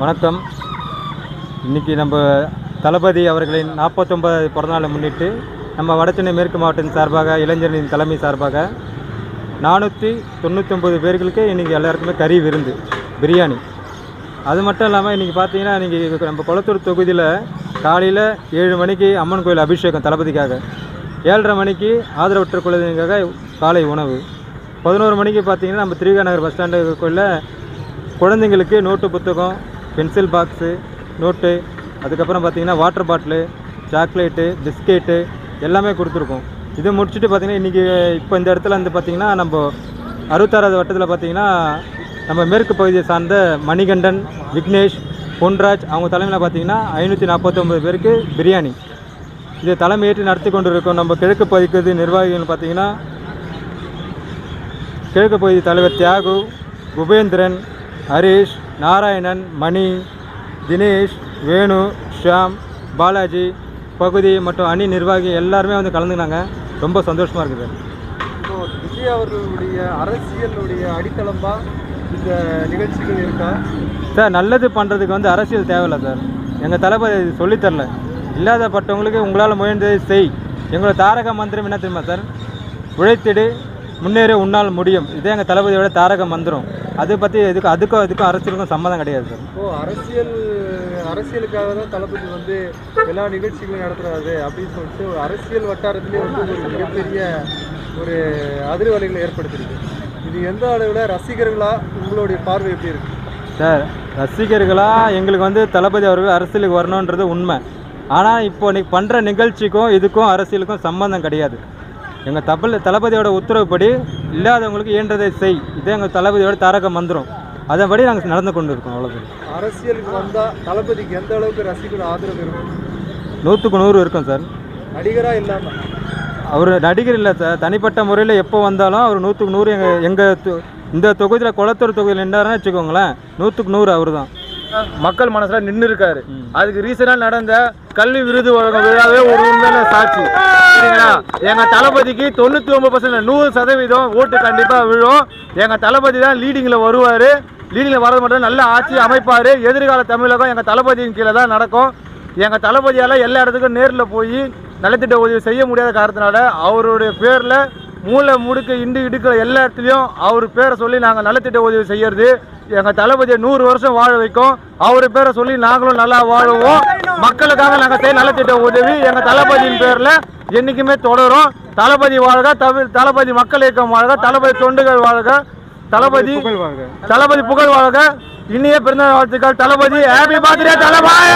வணக்கம். இன்றைக்கி நம்ம தளபதி அவர்களின் நாற்பத்தொம்பது பிறந்தநாளை முன்னிட்டு நம்ம வடசென்னை மேற்கு மாவட்டத்தின் சார்பாக இளைஞரின் தலைமை சார்பாக நானூற்றி தொண்ணூற்றொம்பது பேர்களுக்கு இன்றைக்கி எல்லாருக்குமே கறி விருந்து பிரியாணி. அது மட்டும் இல்லாமல் இன்றைக்கி பார்த்தீங்கன்னா இன்றைக்கி நம்ம குளத்தூர் தொகுதியில் காலையில் ஏழு மணிக்கு அம்மன் கோயில் அபிஷேகம் தளபதிக்காக ஏழரை மணிக்கு ஆதரவற்ற குழந்தைங்களுக்காக காலை உணவு. பதினோரு மணிக்கு பார்த்தீங்கன்னா நம்ம திருவிகா நகர் பஸ் ஸ்டாண்டு கோயிலில் குழந்தைங்களுக்கு நோட்டு புத்தகம் பென்சில் பாக்ஸு நோட்டு அதுக்கப்புறம் பார்த்தீங்கன்னா வாட்டர் பாட்டிலு சாக்லேட்டு பிஸ்கெட்டு எல்லாமே கொடுத்துருக்கோம். இதை முடிச்சுட்டு பார்த்தீங்கன்னா இன்றைக்கி இப்போ இந்த இடத்துல வந்து பார்த்திங்கன்னா நம்ம அறுபத்தாறாவது வட்டத்தில் பார்த்தீங்கன்னா நம்ம மேற்கு பகுதியை சார்ந்த மணிகண்டன் விக்னேஷ் பொன்ராஜ் அவங்க தலைமையில் பார்த்தீங்கன்னா ஐநூற்றி நாற்பத்தொம்பது பேருக்கு பிரியாணி. இதை தலைமையேற்று நடத்தி கொண்டு இருக்கோம் நம்ம கிழக்கு பகுதி நிர்வாகிகள் பார்த்திங்கன்னா கிழக்கு பகுதி தலைவர் தியாகு குபேந்திரன் ஹரீஷ் நாராயணன் மணி தினேஷ் வேணு ஷியாம் பாலாஜி பகுதி மற்றும் அணி நிர்வாகி எல்லாருமே வந்து கலந்துக்கினாங்க. ரொம்ப சந்தோஷமாக இருக்குது. இப்போ விஜய் அவர்களுடைய அரசியலுடைய அடித்தளமா இந்த நிகழ்ச்சிகள் இருக்கா? சார் நல்லது பண்ணுறதுக்கு வந்து அரசியல் தேவையில்லை சார். எங்கள் தளபதி இது சொல்லித் தரல. இல்லாதப்பட்டவங்களுக்கு உங்களால் முயன்றதை செய். எங்களோட தாரக மந்திரம் என்ன தெரியுமா சார்? உழைத்திடு முன்னேற உன்னால் முடியும். இதே எங்கள் தளபதியோட தாரக மந்திரம் அதை பற்றி இதுக்கு அதுக்கும் இதுக்கும் அரசியலுக்கும் சம்மந்தம் கிடையாது சார். ஓ அரசியல் அரசியலுக்காக தான் தளபதி வந்து எல்லா நிகழ்ச்சிகளும் நடத்துறாரு அப்படின்னு சொல்லிட்டு ஒரு அரசியல் வட்டாரத்திலே வந்து ஒரு மிகப்பெரிய ஒரு அதிர்வலைகளை ஏற்படுத்திருக்கு இது எந்த அளவில் ரசிகர்களா உங்களுடைய பார்வை எப்படி இருக்கு? சார் ரசிகர்களாக எங்களுக்கு வந்து தளபதி அவர்கள் அரசியலுக்கு வரணுன்றது உண்மை. ஆனால் இப்போ நீ பண்ணுற நிகழ்ச்சிக்கும் இதுக்கும் அரசியலுக்கும் சம்பந்தம் கிடையாது. எங்கள் தபல் தளபதியோட உத்தரவுப்படி இல்லாதவங்களுக்கு இயன்றதை செய். இதே எங்கள் தளபதியோட தாரக மந்திரம். அதன்படி நாங்கள் நடந்து கொண்டு இருக்கோம் அவ்வளோதான் அரசியலுக்கு வந்தா தளபதிக்கு எந்த அளவுக்கு ரசிகர் ஆதரவு இருக்கும்? நூற்றுக்கு நூறு இருக்கும் சார். நடிகரா இல்லாம? அவர் நடிகர் இல்லை சார். தனிப்பட்ட முறையில் எப்போ வந்தாலும் அவர் நூற்றுக்கு நூறு எங்கள் எங்கள் இந்த தொகுதியில் குளத்தூர் தொகுதியில் நின்றாருன்னு வச்சுக்கோங்களேன் நூற்றுக்கு நூறு அவர் தான் மக்கள் மனசுல நின்று இருக்காரு. அதுக்கு ரீசனா நடந்த கல்வி விருது வழங்கும் விழாவே ஒரு உண்மையில சாட்சி. சரிங்களா? எங்க தளபதிக்கு தொண்ணூத்தி ஒன்பது பர்சன்ட் நூறு சதவீதம் ஓட்டு கண்டிப்பா விழும். எங்க தளபதி தான் லீடிங்ல வருவாரு. லீடிங்ல வரது மட்டும் நல்ல ஆட்சி அமைப்பாரு. எதிர்கால தமிழகம் எங்க தளபதியின் கீழே தான் நடக்கும். எங்க தளபதியால எல்லா இடத்துக்கும் நேர்ல போய் நலத்திட்ட உதவி செய்ய முடியாத காரணத்தினால அவருடைய பேர்ல மூளை முடுக்கு இண்டு இடுக்கிற எல்லா இடத்துலையும் அவர் பேரை சொல்லி நாங்கள் நலத்திட்ட உதவி செய்யறது. எங்கள் தளபதியை நூறு வருஷம் வாழ வைக்கும். அவர் பேரை சொல்லி நாங்களும் நல்லா வாழுவோம். மக்களுக்காக நாங்கள் செய்ய நலத்திட்ட உதவி எங்கள் தளபதியின் பேரில் என்றைக்குமே தொடரும். தளபதி வாழ்க தமிழ் தளபதி மக்கள் இயக்கம் வாழ்க தளபதி தொண்டுகள் வாழ்க. தளபதி தளபதி புகழ் வாழ்க. இனிய பிறந்த வாழ்த்துக்கள். Thalapathy happy birthday Thalapathy!